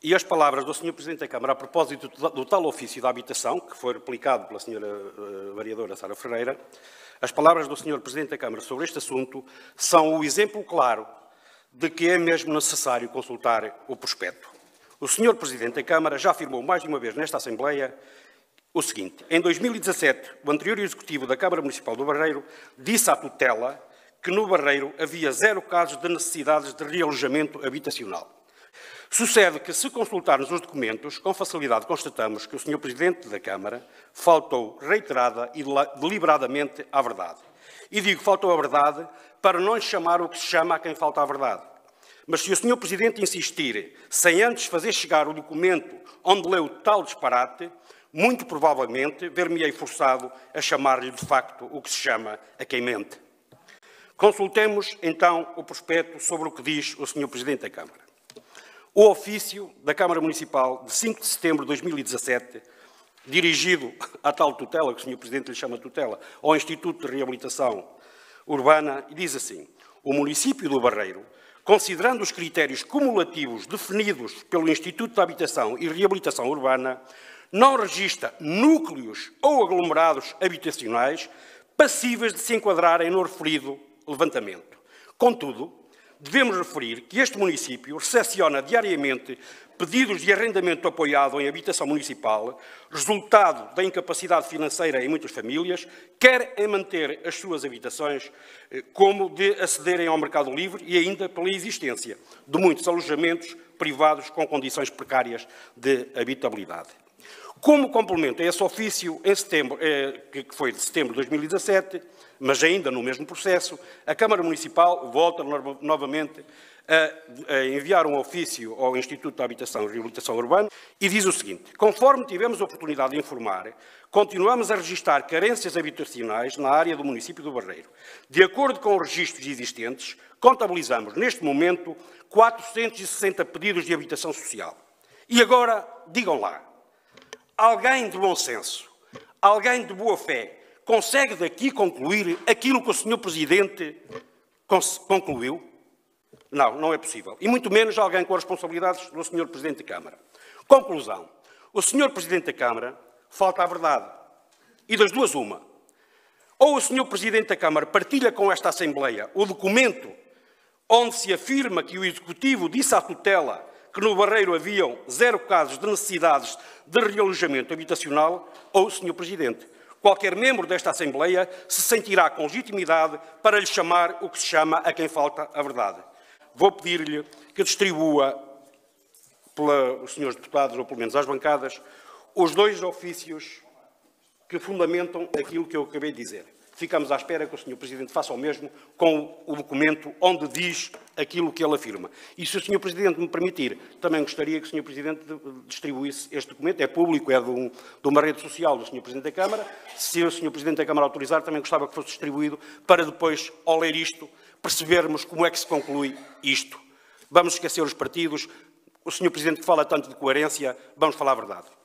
E as palavras do Sr. Presidente da Câmara a propósito do tal ofício da habitação, que foi replicado pela Sra. Eh, vereadora Sara Ferreira, as palavras do Sr. Presidente da Câmara sobre este assunto são o exemplo claro de que é mesmo necessário consultar o prospecto. O Sr. Presidente da Câmara já afirmou mais de uma vez nesta Assembleia o seguinte: em 2017, o anterior Executivo da Câmara Municipal do Barreiro disse à tutela que no Barreiro havia zero casos de necessidades de realojamento habitacional. Sucede que, se consultarmos os documentos, com facilidade constatamos que o Sr. Presidente da Câmara faltou reiterada e deliberadamente à verdade. E digo faltou à verdade para não chamar o que se chama a quem falta à verdade. Mas se o Sr. Presidente insistir, sem antes fazer chegar o documento onde leu tal disparate, muito provavelmente ver-me-ei forçado a chamar-lhe de facto o que se chama a quem mente. Consultemos então o prospecto sobre o que diz o Sr. Presidente da Câmara. O ofício da Câmara Municipal de 5 de setembro de 2017, dirigido à tal tutela, que o Sr. Presidente lhe chama tutela, ao Instituto de Reabilitação Urbana, diz assim: O município do Barreiro, considerando os critérios cumulativos definidos pelo Instituto de Habitação e Reabilitação Urbana, não registra núcleos ou aglomerados habitacionais passíveis de se enquadrarem no referido levantamento. Contudo, devemos referir que este município recepciona diariamente pedidos de arrendamento apoiado em habitação municipal, resultado da incapacidade financeira em muitas famílias, quer em manter as suas habitações, eh, como de acederem ao mercado livre e ainda pela existência de muitos alojamentos privados com condições precárias de habitabilidade. Como complemento a esse ofício, em setembro, eh, que foi de setembro de 2017, mas ainda no mesmo processo, a Câmara Municipal volta novamente a, enviar um ofício ao Instituto de Habitação e Reabilitação Urbana e diz o seguinte: conforme tivemos a oportunidade de informar, continuamos a registrar carências habitacionais na área do município do Barreiro. De acordo com os registros existentes, contabilizamos neste momento 460 pedidos de habitação social. E agora, digam lá, alguém de bom senso, alguém de boa fé, consegue daqui concluir aquilo que o Sr. Presidente concluiu? Não, não é possível. E muito menos alguém com as responsabilidades do Sr. Presidente da Câmara. Conclusão. O Sr. Presidente da Câmara falta a verdade. E das duas, uma. Ou o Sr. Presidente da Câmara partilha com esta Assembleia o documento onde se afirma que o Executivo disse à tutela que no Barreiro haviam zero casos de necessidades de realojamento habitacional, ou Sr. Presidente qualquer membro desta Assembleia se sentirá com legitimidade para lhe chamar o que se chama a quem falta a verdade. Vou pedir-lhe que distribua pelos senhores deputados, ou pelo menos às bancadas, os dois ofícios que fundamentam aquilo que eu acabei de dizer ficamos à espera que o Sr. Presidente faça o mesmo com o documento onde diz aquilo que ele afirma. E se o Sr. Presidente me permitir, também gostaria que o Sr. Presidente distribuísse este documento. É público, é de, um, de uma rede social do Sr. Presidente da Câmara. Se o Sr. Presidente da Câmara autorizar, também gostava que fosse distribuído para depois, ao ler isto, percebermos como é que se conclui isto. Vamos esquecer os partidos. O Sr. Presidente fala tanto de coerência, vamos falar a verdade.